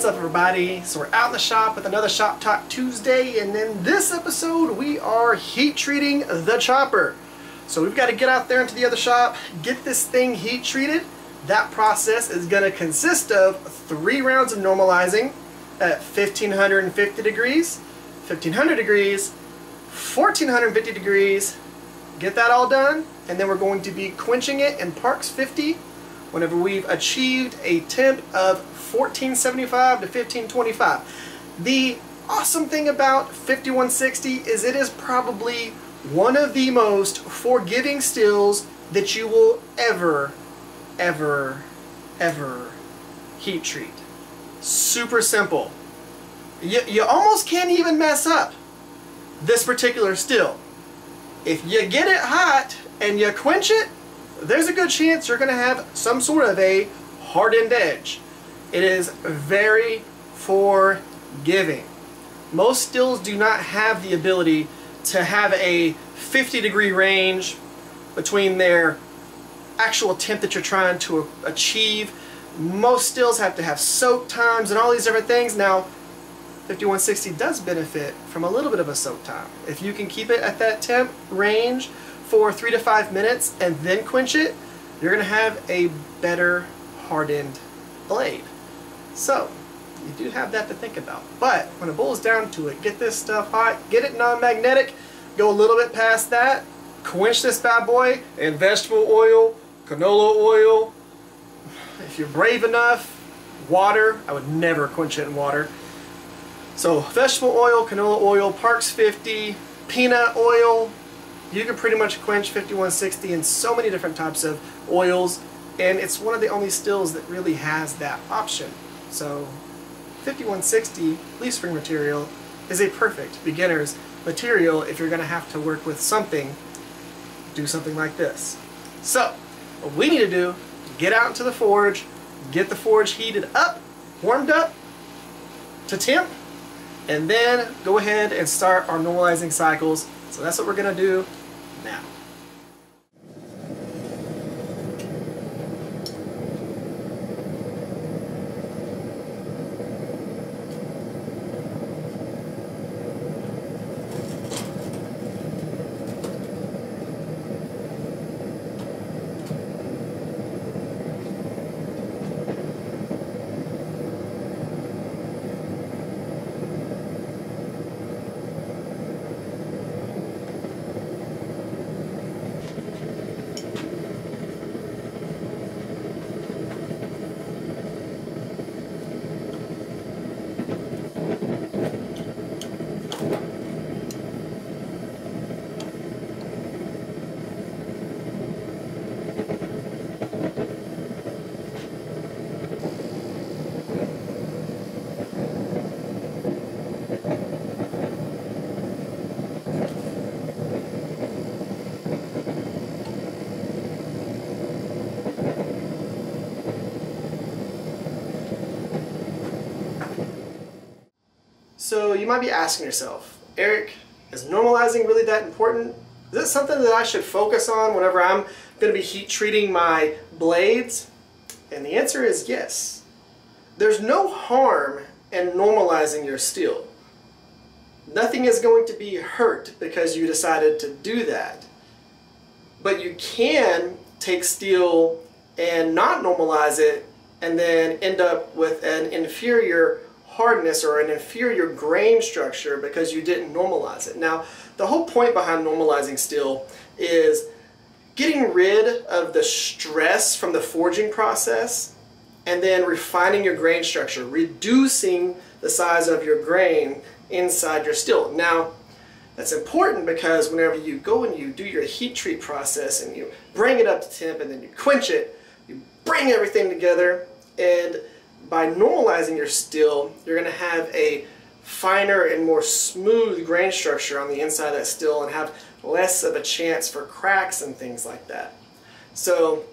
What's up everybody? So we're out in the shop with another Shop Talk Tuesday and in this episode we are heat treating the chopper. So we've got to get out there into the other shop, get this thing heat treated. That process is going to consist of three rounds of normalizing at 1550 degrees, 1500 degrees, 1450 degrees. Get that all done and then we're going to be quenching it in Parks 50 whenever we've achieved a temp of 1475 to 1525. The awesome thing about 5160 is it is probably one of the most forgiving stills that you will ever, ever, ever heat treat. Super simple. You, you almost can't even mess up this particular still. If you get it hot and you quench it, there's a good chance you're going to have some sort of a hardened edge. It is very forgiving. Most stills do not have the ability to have a 50 degree range between their actual temp that you're trying to achieve. Most stills have to have soak times and all these different things. Now, 5160 does benefit from a little bit of a soak time. If you can keep it at that temp range for three to five minutes and then quench it, you're going to have a better hardened blade. So, you do have that to think about. But when it boils down to it, get this stuff hot, get it non-magnetic, go a little bit past that, quench this bad boy in vegetable oil, canola oil. If you're brave enough, water. I would never quench it in water. So vegetable oil, canola oil, Parks 50, peanut oil, you can pretty much quench 5160 in so many different types of oils and it's one of the only stills that really has that option. So 5160 leaf spring material is a perfect beginner's material if you're going to have to work with something, do something like this. So what we need to do, get out into the forge, get the forge heated up, warmed up to temp, and then go ahead and start our normalizing cycles. So that's what we're going to do now. So you might be asking yourself, Eric, is normalizing really that important? Is it something that I should focus on whenever I'm going to be heat treating my blades? And the answer is yes. There's no harm in normalizing your steel. Nothing is going to be hurt because you decided to do that. But you can take steel and not normalize it and then end up with an inferior hardness or an inferior grain structure because you didn't normalize it. Now, the whole point behind normalizing steel is getting rid of the stress from the forging process and then refining your grain structure, reducing the size of your grain inside your steel. Now, that's important because whenever you go and you do your heat treat process and you bring it up to temp and then you quench it, you bring everything together and by normalizing your steel, you're going to have a finer and more smooth grain structure on the inside of that steel and have less of a chance for cracks and things like that. So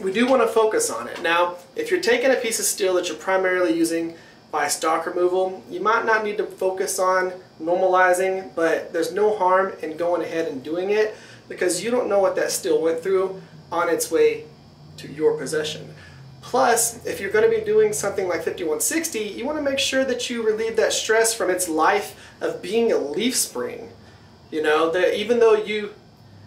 we do want to focus on it. Now, if you're taking a piece of steel that you're primarily using by stock removal, you might not need to focus on normalizing, but there's no harm in going ahead and doing it because you don't know what that steel went through on its way to your possession. Plus, if you're going to be doing something like 5160, you want to make sure that you relieve that stress from its life of being a leaf spring. You know, that even though you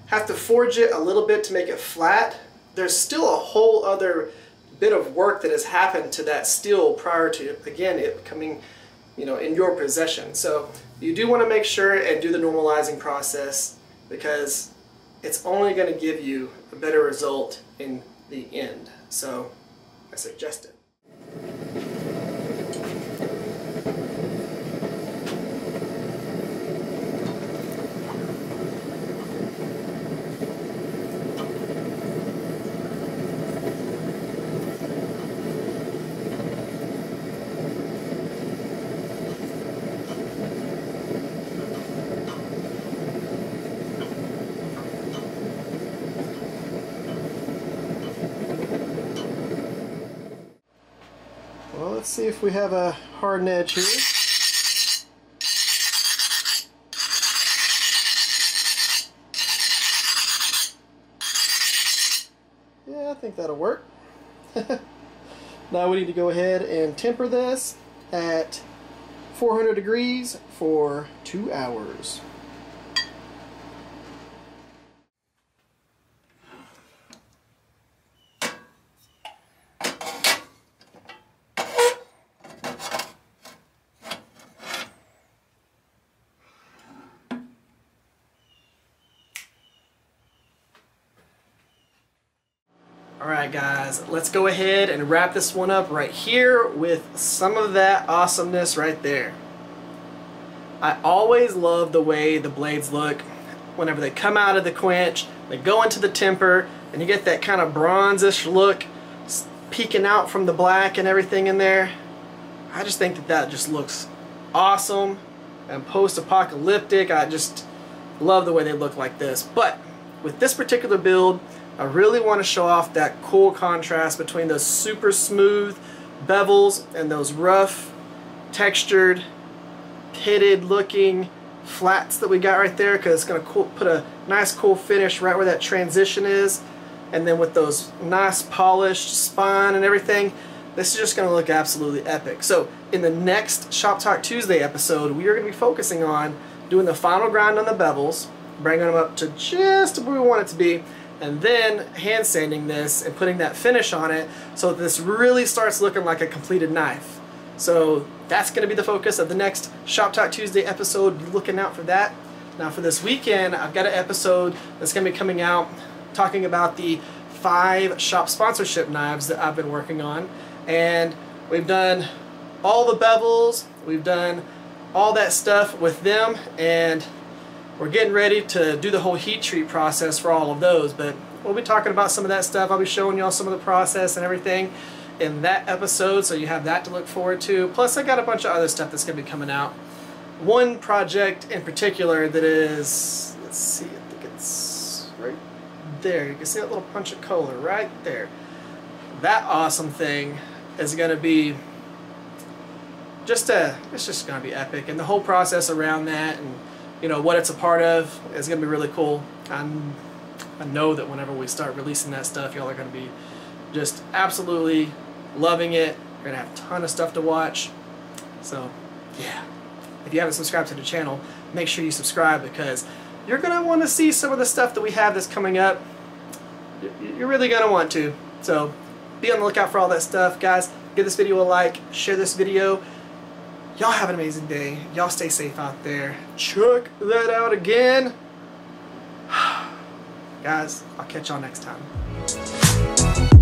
have to forge it a little bit to make it flat, there's still a whole other bit of work that has happened to that steel prior to, again, it coming, you know, in your possession. So you do want to make sure and do the normalizing process because it's only going to give you a better result in the end. So I suggest let's see if we have a hard edge here. Yeah, I think that'll work. now we need to go ahead and temper this at 400 degrees for two hours. Alright guys, let's go ahead and wrap this one up right here with some of that awesomeness right there. I always love the way the blades look whenever they come out of the quench, they go into the temper, and you get that kind of bronzish look peeking out from the black and everything in there. I just think that that just looks awesome and post-apocalyptic. I just love the way they look like this. But with this particular build, I really want to show off that cool contrast between those super smooth bevels and those rough, textured, pitted looking flats that we got right there because it's going to cool, put a nice cool finish right where that transition is and then with those nice polished spine and everything this is just going to look absolutely epic. So in the next Shop Talk Tuesday episode we are going to be focusing on doing the final grind on the bevels bringing them up to just where we want it to be and then hand sanding this and putting that finish on it so this really starts looking like a completed knife. So that's going to be the focus of the next Shop Talk Tuesday episode. Be looking out for that. Now for this weekend, I've got an episode that's going to be coming out talking about the five shop sponsorship knives that I've been working on. And we've done all the bevels, we've done all that stuff with them, and we're getting ready to do the whole heat treat process for all of those, but we'll be talking about some of that stuff. I'll be showing y'all some of the process and everything in that episode, so you have that to look forward to. Plus, I got a bunch of other stuff that's going to be coming out. One project in particular that is, let's see, I think it's right there. You can see that little punch of color right there. That awesome thing is going to be just a, it's just going to be epic. And the whole process around that and you know, what it's a part of is going to be really cool. I'm, I know that whenever we start releasing that stuff, y'all are going to be just absolutely loving it. You're going to have a ton of stuff to watch. So, yeah. If you haven't subscribed to the channel, make sure you subscribe because you're going to want to see some of the stuff that we have that's coming up. You're really going to want to. So, be on the lookout for all that stuff. Guys, give this video a like, share this video. Y'all have an amazing day. Y'all stay safe out there. Check that out again. Guys, I'll catch y'all next time.